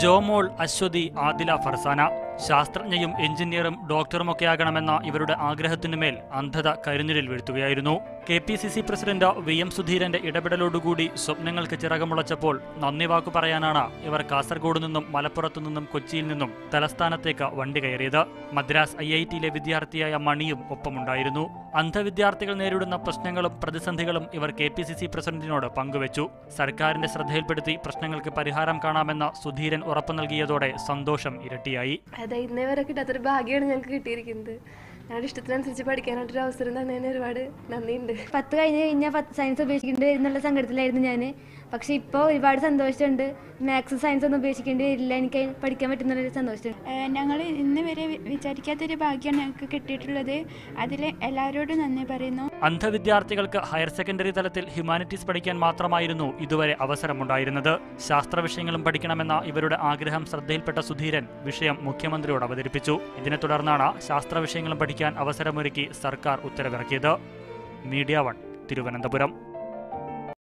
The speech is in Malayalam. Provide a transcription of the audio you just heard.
ജോമോൾ അശ്വതി ആദില ഫർസാന ശാസ്ത്രജ്ഞയും എഞ്ചിനീയറും ഡോക്ടറുമൊക്കെ ആകണമെന്ന ഇവരുടെ ആഗ്രഹത്തിനുമേൽ അന്ധത കരിനിഴൽ വീഴ്ത്തുകയായിരുന്നു. K P C C president V M സുധീരന്റെ ഇടപെടലോടുകൂടി സ്വപ്നങ്ങൾക്ക് ചിറകമുളച്ചപ്പോൾ നന്ദി വാക്കു പറയാനാണ് ഇവർ കാസർഗോഡ് നിന്നും മലപ്പുറത്തു നിന്നും കൊച്ചിയിൽ നിന്നും തലസ്ഥാനത്തേക്ക് വണ്ടി കയറിയത്. മദ്രാസ് ഐ ഐ ടിയിലെ വിദ്യാർത്ഥിയായ മണിയും ഒപ്പമുണ്ടായിരുന്നു. അന്ധവിദ്യാർത്ഥികൾ നേരിടുന്ന പ്രശ്നങ്ങളും പ്രതിസന്ധികളും ഇവർ കെ പി സി സി പ്രസിഡന്റിനോട് പങ്കുവച്ചു. സർക്കാരിന്റെ ശ്രദ്ധയിൽപ്പെടുത്തി പ്രശ്നങ്ങൾക്ക് പരിഹാരം കാണാമെന്ന സുധീരൻ ഉറപ്പു നൽകിയതോടെ സന്തോഷം ഇരട്ടിയായി. അതെ ഇന്നേ വരെ കിട്ടാത്തൊരു ഭാഗ്യമാണ് ഞങ്ങൾക്ക് കിട്ടിയിരിക്കുന്നത്. ഞങ്ങളുടെ ഇഷ്ടത്തിനനുസരിച്ച് പഠിക്കാനായിട്ടൊരു അവസരം തന്നതിന് ഒരുപാട് നന്ദിയുണ്ട്. പത്ത് കഴിഞ്ഞ് കഴിഞ്ഞാൽ സയൻസ് ഉപേക്ഷിക്കേണ്ടി വരുന്നുള്ള സങ്കടത്തിലായിരുന്നു ഞാൻ പക്ഷെ ഇപ്പോൾ ഒരുപാട് സന്തോഷമുണ്ട്. മാത്സും സയൻസ് ഒന്നും ഉപേക്ഷിക്കേണ്ടി വരില്ല. എനിക്ക് പഠിക്കാൻ പറ്റുന്നൊരു സന്തോഷമുണ്ട്. ഞങ്ങൾ ഇന്ന് വരെ വിചാരിക്കാത്തൊരു ഭാഗ്യമാണ് ഞങ്ങൾക്ക് കിട്ടിയിട്ടുള്ളത്. അതിൽ എല്ലാവരോടും നന്ദി പറയുന്നു. അന്ധ വിദ്യാർത്ഥികൾക്ക് ഹയർ സെക്കൻഡറി തലത്തിൽ ഹ്യൂമാനിറ്റീസ് പഠിക്കാൻ മാത്രമായിരുന്നു ഇതുവരെ അവസരമുണ്ടായിരുന്നത്. ശാസ്ത്ര വിഷയങ്ങളും പഠിക്കണമെന്ന ഇവരുടെ ആഗ്രഹം ശ്രദ്ധയിൽപ്പെട്ട സുധീരൻ വിഷയം മുഖ്യമന്ത്രിയോട് അവതരിപ്പിച്ചു. ഇതിനെ തുടർന്നാണ് ശാസ്ത്ര വിഷയങ്ങളും പഠിക്കാൻ അവസരമൊരുക്കി സർക്കാർ ഉത്തരവിറക്കിയത്. Media One Thiruvananthapuram.